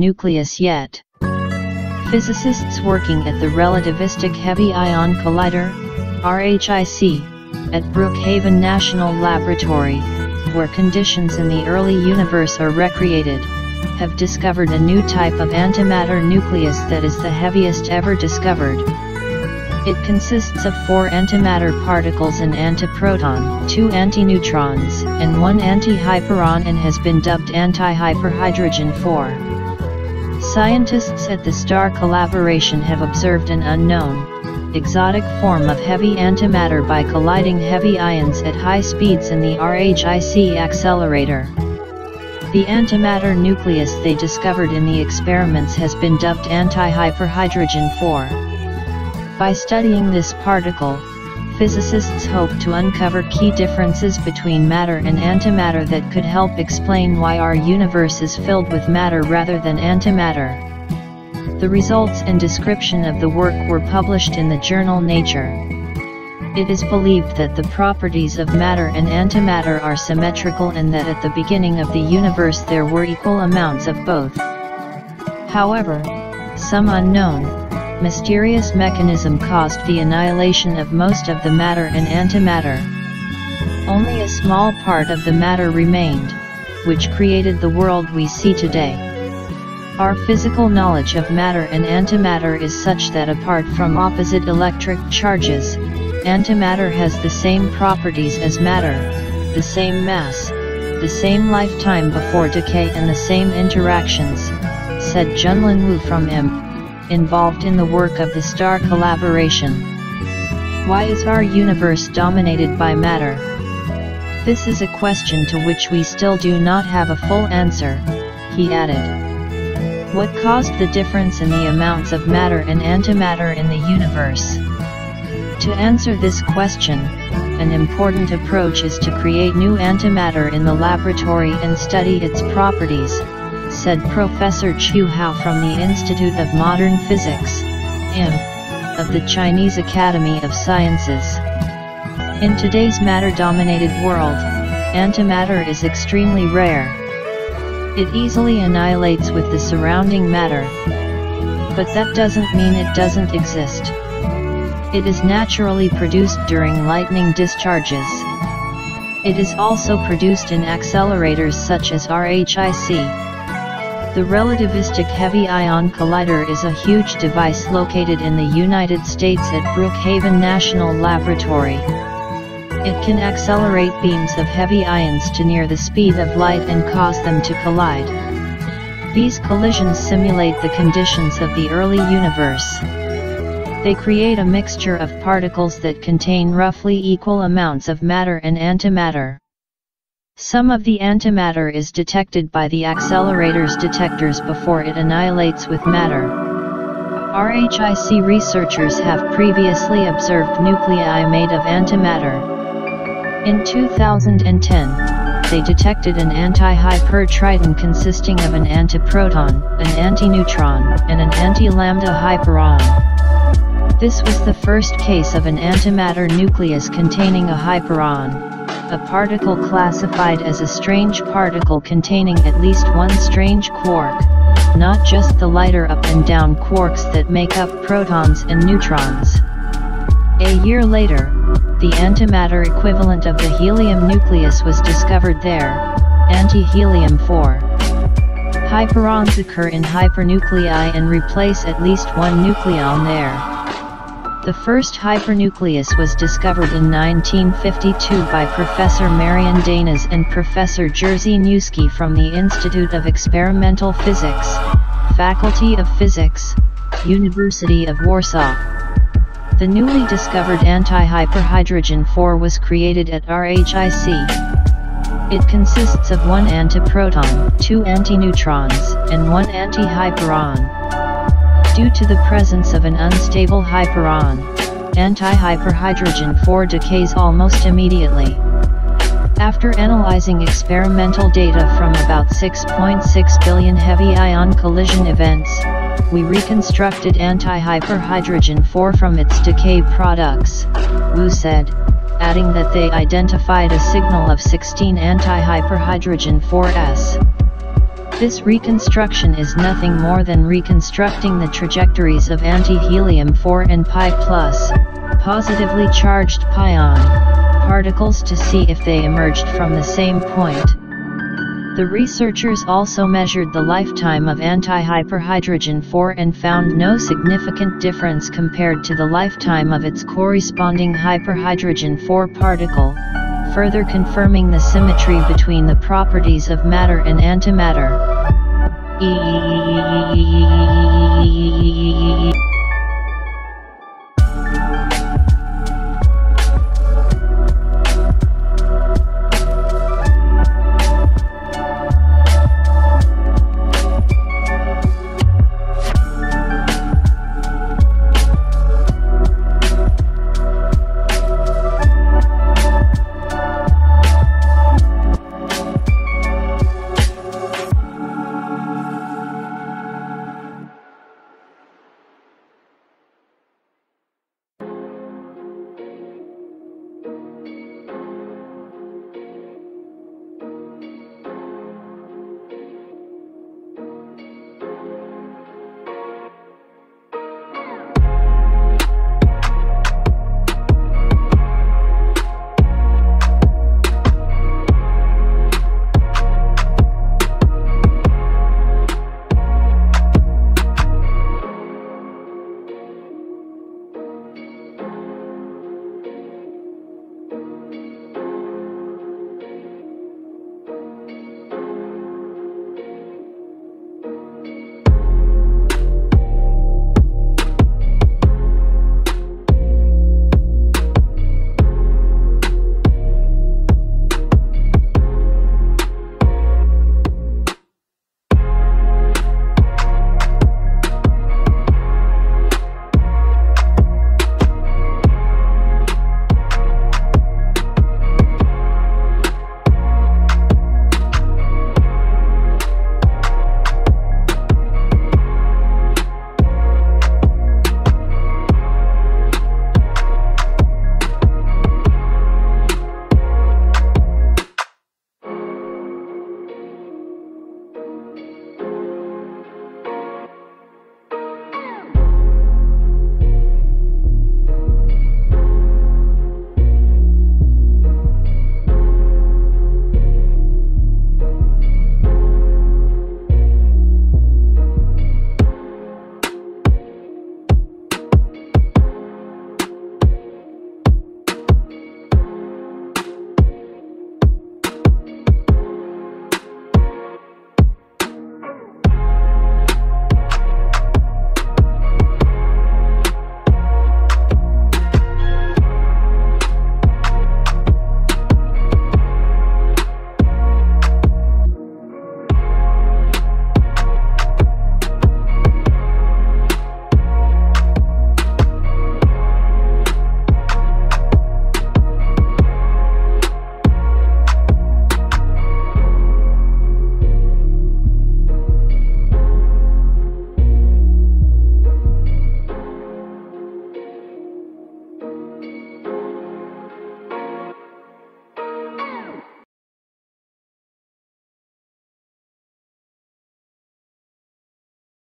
nucleus yet. Physicists working at the Relativistic Heavy Ion Collider, RHIC, at Brookhaven National Laboratory, where conditions in the early universe are recreated, have discovered a new type of antimatter nucleus that is the heaviest ever discovered. It consists of four antimatter particles an antiproton, two antineutrons, and one antihyperon and has been dubbed antihyperhydrogen 4. Scientists at the STAR collaboration have observed an unknown, exotic form of heavy antimatter by colliding heavy ions at high speeds in the RHIC accelerator. The antimatter nucleus they discovered in the experiments has been dubbed antihyperhydrogen 4. By studying this particle, physicists hope to uncover key differences between matter and antimatter that could help explain why our universe is filled with matter rather than antimatter. The results and description of the work were published in the journal Nature. It is believed that the properties of matter and antimatter are symmetrical and that at the beginning of the universe there were equal amounts of both. However, some unknown, mysterious mechanism caused the annihilation of most of the matter and antimatter. Only a small part of the matter remained, which created the world we see today. Our physical knowledge of matter and antimatter is such that apart from opposite electric charges, antimatter has the same properties as matter, the same mass, the same lifetime before decay and the same interactions, said Junlin Wu from IMP involved in the work of the STAR collaboration. Why is our universe dominated by matter? This is a question to which we still do not have a full answer, he added. What caused the difference in the amounts of matter and antimatter in the universe? To answer this question, an important approach is to create new antimatter in the laboratory and study its properties, said Professor Qiu Hao from the Institute of Modern Physics, IM, of the Chinese Academy of Sciences. In today's matter-dominated world, antimatter is extremely rare. It easily annihilates with the surrounding matter. But that doesn't mean it doesn't exist. It is naturally produced during lightning discharges. It is also produced in accelerators such as RHIC. The Relativistic Heavy Ion Collider is a huge device located in the United States at Brookhaven National Laboratory. It can accelerate beams of heavy ions to near the speed of light and cause them to collide. These collisions simulate the conditions of the early universe. They create a mixture of particles that contain roughly equal amounts of matter and antimatter. Some of the antimatter is detected by the accelerator's detectors before it annihilates with matter. RHIC researchers have previously observed nuclei made of antimatter. In 2010, they detected an antihypertriton consisting of an antiproton, an antineutron, and an anti-lambda hyperon. This was the first case of an antimatter nucleus containing a hyperon a particle classified as a strange particle containing at least one strange quark, not just the lighter up and down quarks that make up protons and neutrons. A year later, the antimatter equivalent of the helium nucleus was discovered there, anti-helium-4. Hyperons occur in hypernuclei and replace at least one nucleon there. The first hypernucleus was discovered in 1952 by Professor Marian Danysz and Professor Jerzy Pniewski from the Institute of Experimental Physics, Faculty of Physics, University of Warsaw. The newly discovered antihyperhydrogen 4 was created at RHIC. It consists of one antiproton, two antineutrons, and one antihyperon. Due to the presence of an unstable hyperon, antihyperhydrogen 4 decays almost immediately. After analyzing experimental data from about 6.6 billion heavy ion collision events, we reconstructed antihyperhydrogen 4 from its decay products, Wu said. adding that they identified a signal of 16 anti-hyperhydrogen 4s. This reconstruction is nothing more than reconstructing the trajectories of anti-helium 4 and pi plus, positively charged pion, particles to see if they emerged from the same point. The researchers also measured the lifetime of anti-hyperhydrogen 4 and found no significant difference compared to the lifetime of its corresponding hyperhydrogen 4 particle, further confirming the symmetry between the properties of matter and antimatter.